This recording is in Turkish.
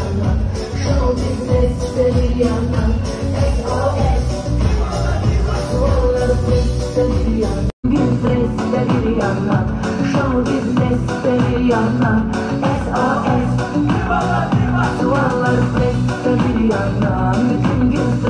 yana Show yana SOS Duvarları de bir yana Business bir yana Show business bir yana. SOS Duvarları de bir yana Bütün gün